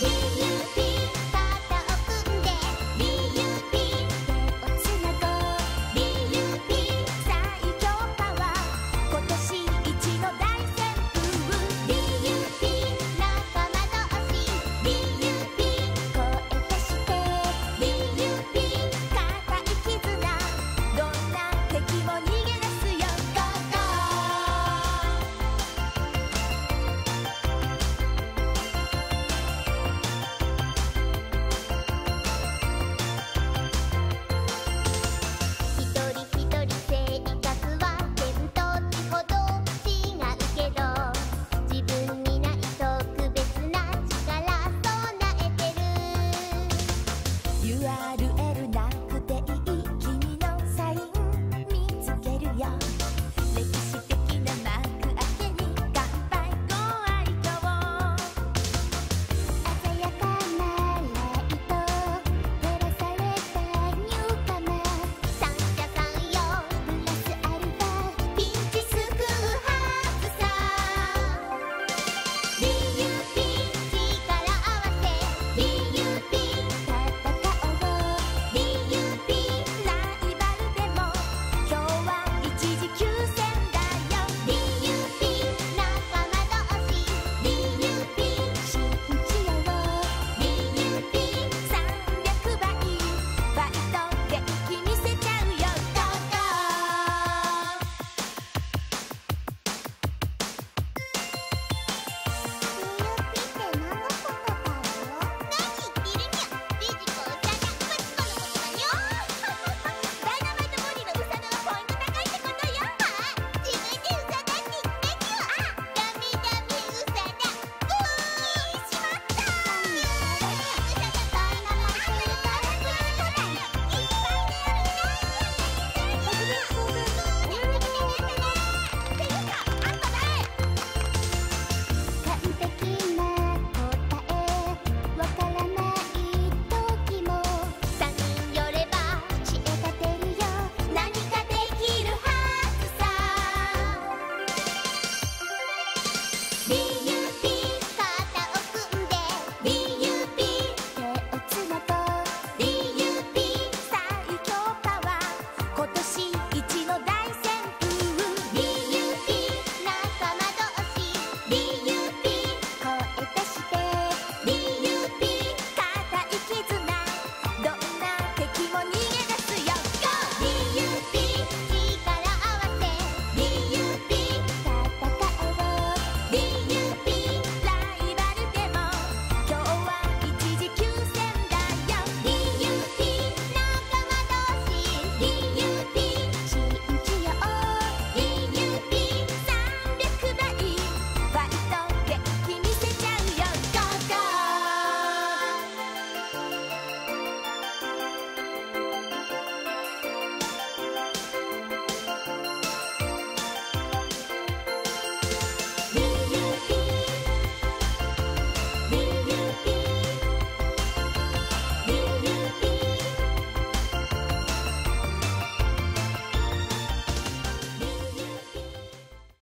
You.